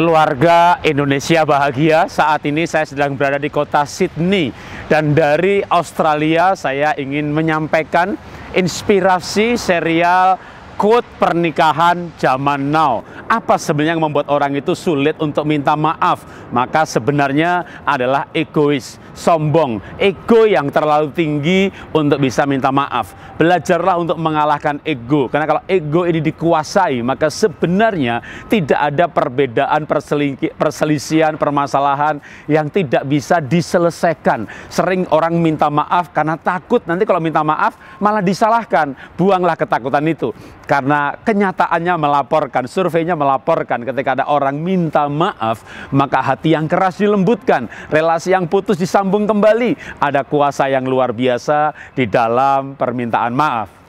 Keluarga Indonesia bahagia, saat ini saya sedang berada di kota Sydney. Dan dari Australia saya ingin menyampaikan inspirasi serial quote pernikahan zaman now. Apa sebenarnya yang membuat orang itu sulit untuk minta maaf? Maka sebenarnya adalah egois, sombong, ego yang terlalu tinggi untuk bisa minta maaf. Belajarlah untuk mengalahkan ego, karena kalau ego ini dikuasai, maka sebenarnya tidak ada perbedaan, perselisihan, permasalahan yang tidak bisa diselesaikan. Sering orang minta maaf karena takut nanti kalau minta maaf malah disalahkan. Buanglah ketakutan itu karena kenyataannya melaporkan, surveinya melaporkan ketika ada orang minta maaf, maka hati yang keras dilembutkan, relasi yang putus disambung kembali. Ada kuasa yang luar biasa di dalam permintaan maaf.